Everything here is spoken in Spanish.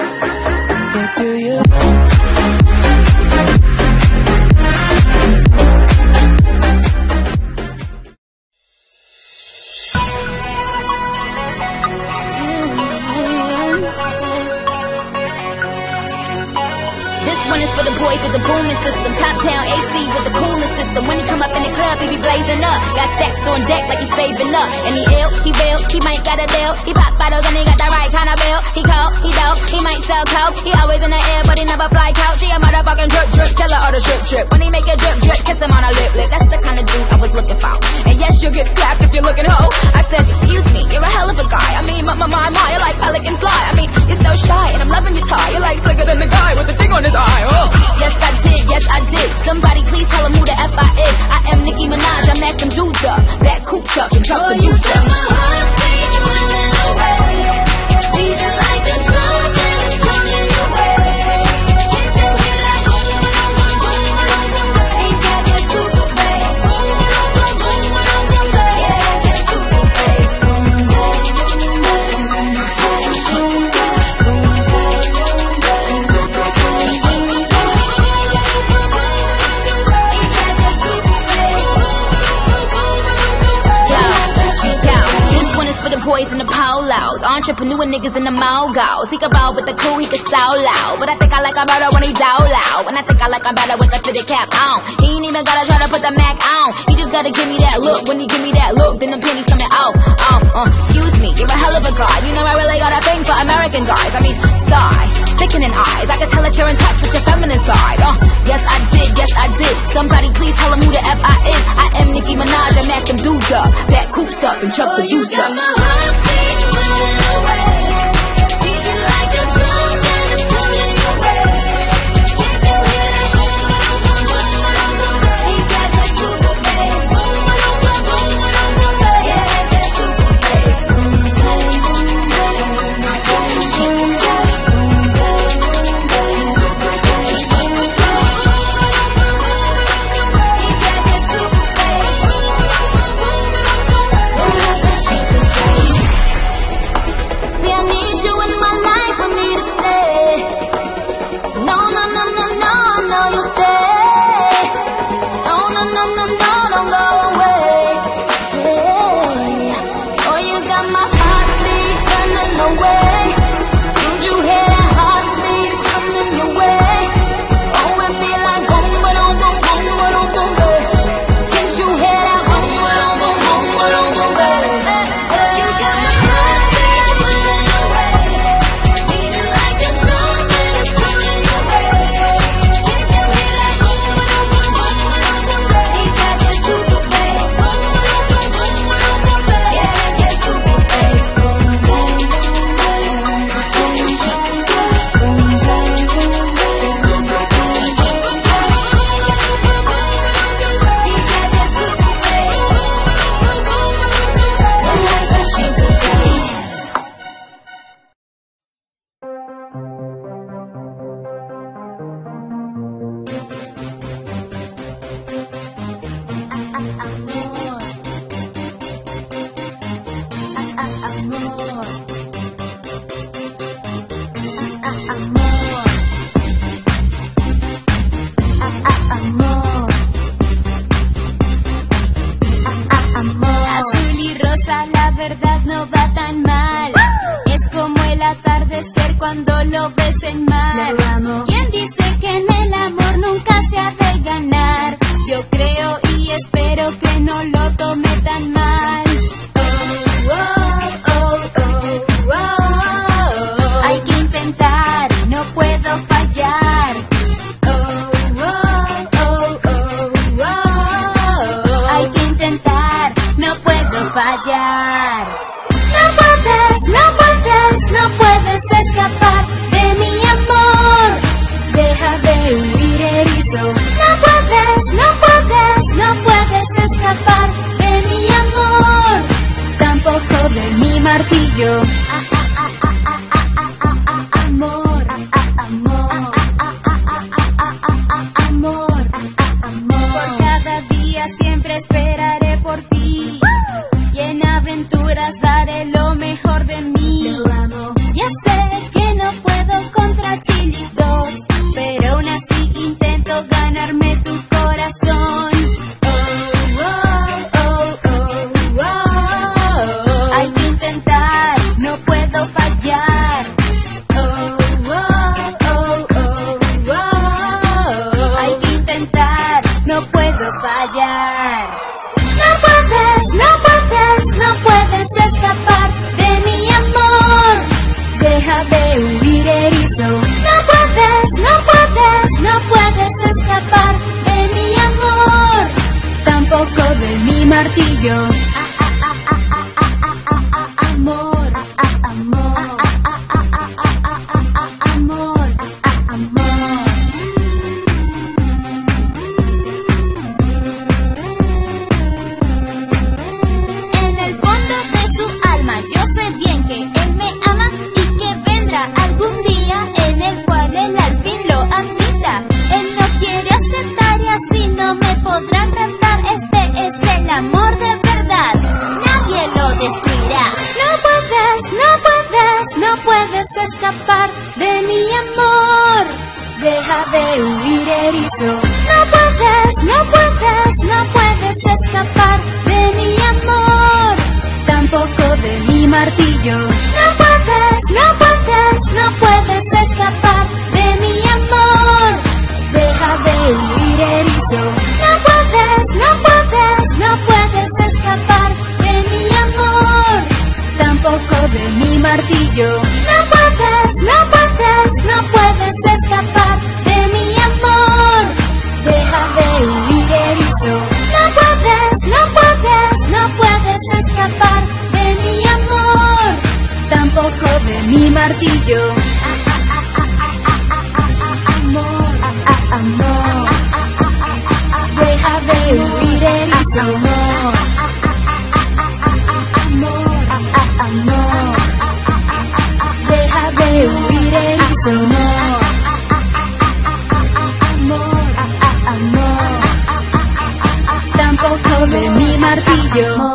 What do you? This one is for the boys with the booming system. Top town AC with the coolest system. When he come up in the club, he be blazing up. Got stacks on deck like he's saving up. And he ill, he real, he might got a deal. He pop bottles and he got the right kind of bill. He cold, he dope, he might sell coke. He always in the air, but he never fly couch. He a motherfucking drip drip, tell her all the strip strip. When he make a drip drip, kiss him on a lip lip. That's the kind of dude I was looking for. And yes, you'll get slapped if you're looking hoe. I said, excuse me, boys in the polos, entrepreneur niggas in the mogos. He can roll with the cool, he can so loud. But I think I like him better when he down loud. And I think I like him better with the fitted cap on. He ain't even gotta try to put the Mac on. He just gotta give me that look. When he give me that look, then the pennies coming off. Oh, uh, excuse me, you're a hell of a guy. You know I really got a thing for American guys. I mean, sigh, sickening eyes. I can tell that you're in touch with your feminine side. Uh, yes I did, yes I did. Somebody please tell him who the F I is. I am Nicki Minaj, I'm acting dudes up. Back coops up and chuck the youth up. See, el atardecer cuando lo ves en amo. ¿Quién dice que en el amor nunca se ha de ganar? Yo creo y espero que no lo tome tan mal. Oh, oh, oh, oh, oh. Hay que intentar, no puedo fallar. Oh, oh, oh, oh, oh. Hay que intentar, no puedo fallar. No puedes, no puedes, no puedes escapar de mi amor. Deja de huir erizo. No puedes, no puedes, no puedes escapar de mi amor. Tampoco de mi martillo. Amor, amor. Por cada día siempre esperaré por ti. Y en aventuras daré lo mejor de mí. Lo amo. Ya sé que no puedo contra Chili Dogs, pero aún así intento ganarme tu corazón. Oh, oh, oh, oh, oh. Hay que intentar, no puedo fallar. Oh, oh, oh, oh, oh. Hay que intentar, no puedo fallar. No puedes, no puedes, puedes escapar de mi amor. Deja de huir erizo. No puedes, no puedes, no puedes escapar de mi amor. Tampoco de mi martillo. Podrán raptar. Este es el amor de verdad. Nadie lo destruirá. No puedes, no puedes, no puedes escapar de mi amor. Deja de huir erizo. No puedes, no puedes, no puedes escapar de mi amor. Tampoco de mi martillo. No puedes, no puedes, no puedes escapar No puedes, no puedes, no puedes escapar de mi amor, tampoco de mi martillo. No puedes, no puedes, no puedes escapar de mi amor, deja de huir erizo. No puedes, no puedes, no puedes escapar de mi amor, tampoco de mi martillo. Amor, amor you read it, it's amor. Amor. Deja de huir, es amor. Amor. Tampoco de mi martillo.